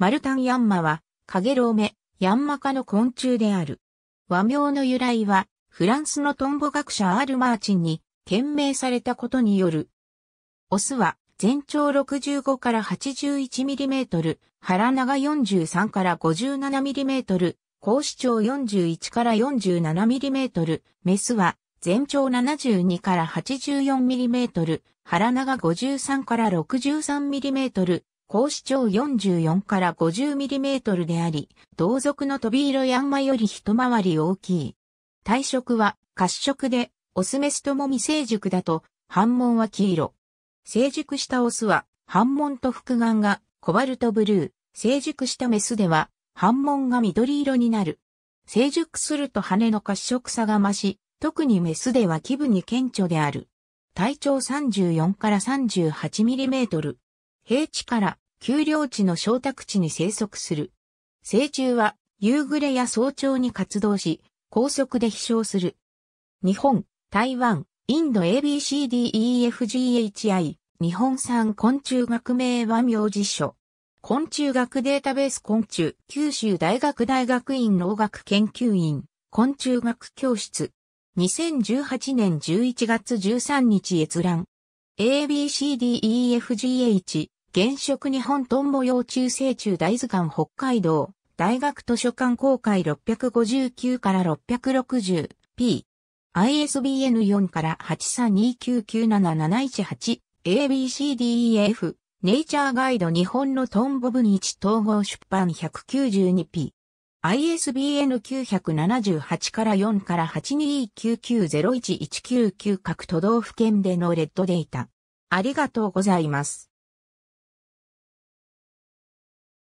マルタンヤンマは、カゲロウメ、ヤンマ科の昆虫である。和名の由来は、フランスのトンボ学者アール・マーチンに、懸命されたことによる。オスは、全長65から 81mm、腹長43から 57mm、高視長41から 47mm、メートル、メスは全長72から 84mm、腹長53から 63mm、高視長44から 50mm であり、同族のトビイロヤンマより一回り大きい。体色は褐色で、オスメスとも未成熟だと、反紋は黄色。成熟したオスは、反紋と複眼がコバルトブルー、成熟したメスでは、反紋が緑色になる。成熟すると羽の褐色さが増し、特にメスでは気分に顕著である。体長34から38ミリメートル。平地から丘陵地の小宅地に生息する。成虫は夕暮れや早朝に活動し、高速で飛翔する。日本、台湾、インド ABCDEFGHI 日本産昆虫学名和名辞書。昆虫学データベース昆虫九州大学大学院農学研究院昆虫学教室。2018年11月13日閲覧。ABCDEFGH 現職日本トンボ幼虫成虫大図鑑北海道大学図書館公開659から 660p ISBN 4から832997718 ABCDEF ネイチャーガイド日本のトンボブニチ統合出版 192p ISBN 978から4から829901199各都道府県でのレッドデータ。ありがとうございます。